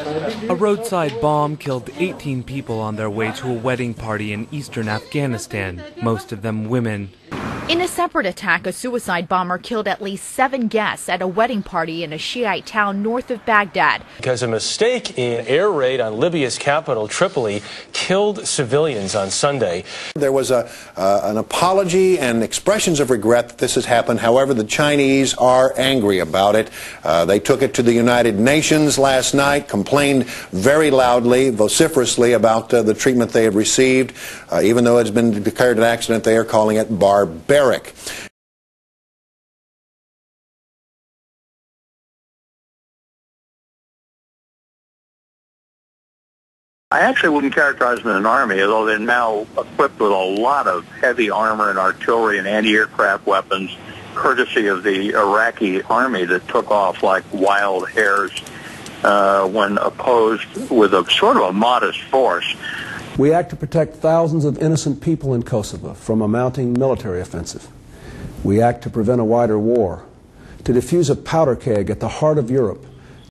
A roadside bomb killed 18 people on their way to a wedding party in eastern Afghanistan, most of them women. In a separate attack, a suicide bomber killed at least seven guests at a wedding party in a Shiite town north of Baghdad. Because a mistake in air raid on Libya's capital, Tripoli, killed civilians on Sunday. There was a, uh, an apology and expressions of regret that this has happened. However, the Chinese are angry about it. Uh, they took it to the United Nations last night, complained very loudly, vociferously about uh, the treatment they had received. Uh, even though it's been declared an accident, they are calling it barbaric. I actually wouldn't characterize them as an army, although they're now equipped with a lot of heavy armor and artillery and anti-aircraft weapons, courtesy of the Iraqi army that took off like wild hares uh, when opposed with a sort of a modest force. We act to protect thousands of innocent people in Kosovo from a mounting military offensive. We act to prevent a wider war, to defuse a powder keg at the heart of Europe